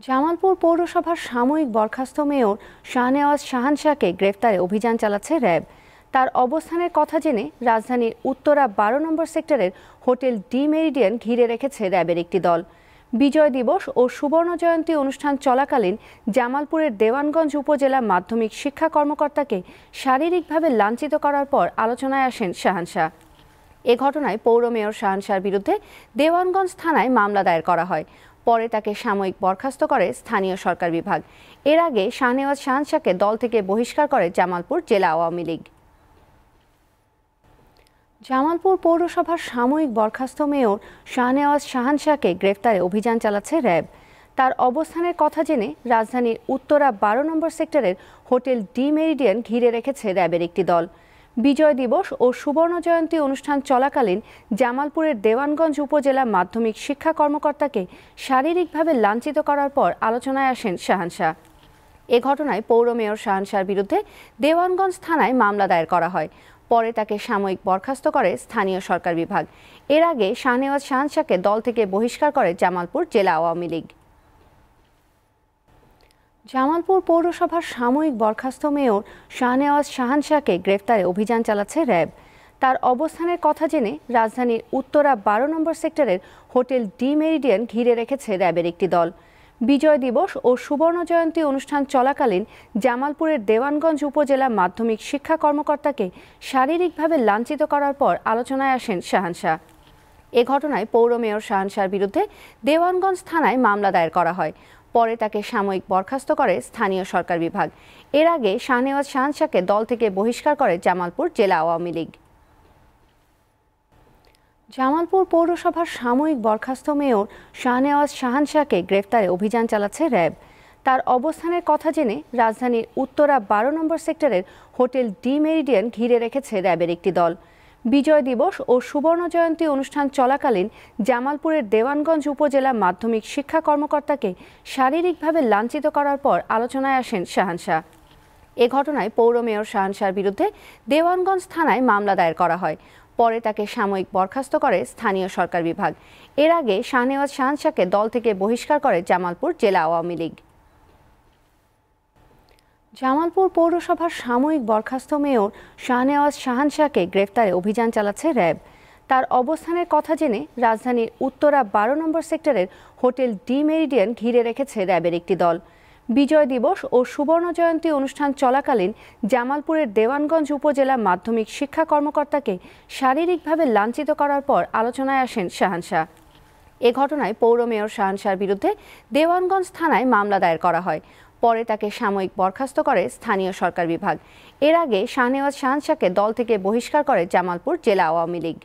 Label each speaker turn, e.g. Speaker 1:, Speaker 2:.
Speaker 1: জামালপুর পৌরসভার সাময়িক বরখাস্ত মেয়র শাহনেওয়াজ শাহানশাহকে গ্রেফতারে অভিযান চালাচ্ছে র্যাব। তার অবস্থানের কথা জেনে রাজধানীর উত্তরা বারো নম্বর সেক্টরের হোটেল ডি মেরিডিয়ান ঘিরে রেখেছে র্যাবের একটি দল। বিজয় দিবস ও সুবর্ণ জয়ন্তী অনুষ্ঠান চলাকালীন জামালপুরের দেওয়ানগঞ্জ উপজেলা মাধ্যমিক শিক্ষা কর্মকর্তাকে শারীরিকভাবে লাঞ্ছিত করার পর আলোচনায় আসেন শাহানশাহ। এ ঘটনায় পৌর মেয়র শাহানশাহর বিরুদ্ধে দেওয়ানগঞ্জ থানায় মামলা দায়ের করা হয়। পরে তাকে সাময়িক বরখাস্ত করে স্থানীয় সরকার বিভাগ। এর আগে শাহনেওয়াজ শাহানশাহকে দল থেকে বহিষ্কার করে জামালপুর জেলা আওয়ামী লীগ। জামালপুর পৌরসভার সাময়িক বরখাস্ত মেয়র শাহনেওয়াজ শাহানশাহকে গ্রেফতারে অভিযান চালাচ্ছে র্যাব। তার অবস্থানের কথা জেনে রাজধানীর উত্তরা বারো নম্বর সেক্টরের হোটেল ডি মেরিডিয়ান ঘিরে রেখেছে র্যাবের একটি দল। বিজয় দিবস ও সুবর্ণ জয়ন্তী অনুষ্ঠান চলাকালীন জামালপুরের দেওয়ানগঞ্জ উপজেলা মাধ্যমিক শিক্ষা কর্মকর্তাকে শারীরিকভাবে লাঞ্ছিত করার পর আলোচনায় আসেন শাহানশাহ এ ঘটনায় পৌর মেয়র শাহানশাহর বিরুদ্ধে দেওয়ানগঞ্জ থানায় মামলা দায়ের করা হয়। পরে তাকে সাময়িক বরখাস্ত করে স্থানীয় সরকার বিভাগ। এর আগে শাহনেওয়াজ শাহানশাহকে দল থেকে বহিষ্কার করে জামালপুর জেলা আওয়ামী লীগ। জামালপুর পৌরসভার সাময়িক বরখাস্ত মেয়র শাহনেওয়াজ শাহানশাহকে গ্রেফতারে অভিযান চালাচ্ছে র্যাব। তার অবস্থানের কথা জেনে রাজধানীর উত্তরা বারো নম্বর সেক্টরের হোটেল ডি মেরিডিয়ান ঘিরে রেখেছে র্যাবের একটি দল। বিজয় দিবস ও সুবর্ণ জয়ন্তী অনুষ্ঠান চলাকালীন জামালপুরের দেওয়ানগঞ্জ উপজেলা মাধ্যমিক শিক্ষা কর্মকর্তাকে শারীরিকভাবে লাঞ্ছিত করার পর আলোচনায় আসেন শাহানশাহ। এ ঘটনায় পৌর মেয়র শাহানশাহর বিরুদ্ধে দেওয়ানগঞ্জ থানায় মামলা দায়ের করা হয়। পরে তাকে সাময়িক বরখাস্ত করে স্থানীয় সরকার বিভাগ। এর আগে শাহনেওয়াজ শাহানশাহকে দল থেকে বহিষ্কার করে জামালপুর জেলা আওয়ামী লীগ। জামালপুর পৌরসভার সাময়িক বরখাস্ত মেয়র শাহনেওয়াজ শাহানশাহকে গ্রেফতারে অভিযান চালাচ্ছে র্যাব। তার অবস্থানের কথা জেনে রাজধানীর উত্তরা বারো নম্বর সেক্টরের হোটেল ডি মেরিডিয়ান ঘিরে রেখেছে র্যাবের একটি দল। বিজয় দিবস ও সুবর্ণ জয়ন্তী অনুষ্ঠান চলাকালীন জামালপুরের দেওয়ানগঞ্জ উপজেলা মাধ্যমিক শিক্ষা কর্মকর্তাকে শারীরিকভাবে লাঞ্ছিত করার পর আলোচনায় আসেন শাহানশাহ এ ঘটনায় পৌর মেয়র শাহানশাহর বিরুদ্ধে দেওয়ানগঞ্জ থানায় মামলা দায়ের করা হয়। পরে তাকে সাময়িক বরখাস্ত করে স্থানীয় সরকার বিভাগ। এর আগে শাহনেওয়াজ শাহানশাহকে দল থেকে বহিষ্কার করে জামালপুর জেলা আওয়ামী লীগ। জামালপুর পৌরসভার সাময়িক বরখাস্ত মেয়র শাহনেওয়াজ শাহানশাহকে গ্রেফতারে অভিযান চালাচ্ছে র্যাব। তার অবস্থানের কথা জেনে রাজধানীর উত্তরা বারো নম্বর সেক্টরের হোটেল ডি মেরিডিয়ান ঘিরে রেখেছে র্যাবের একটি দল। বিজয় দিবস ও সুবর্ণ জয়ন্তী অনুষ্ঠান চলাকালীন জামালপুরের দেওয়ানগঞ্জ উপজেলা মাধ্যমিক শিক্ষা কর্মকর্তাকে শারীরিকভাবে লাঞ্ছিত করার পর আলোচনায় আসেন শাহানশাহ। এ ঘটনায় পৌর মেয়র শাহানশাহর বিরুদ্ধে দেওয়ানগঞ্জ থানায় মামলা দায়ের করা হয়। পরে তাকে সাময়িক বরখাস্ত করে স্থানীয় সরকার বিভাগ। এর আগে শাহনেওয়াজ শাহানশাহকে দল থেকে বহিষ্কার করে জামালপুর জেলা আওয়ামী লীগ।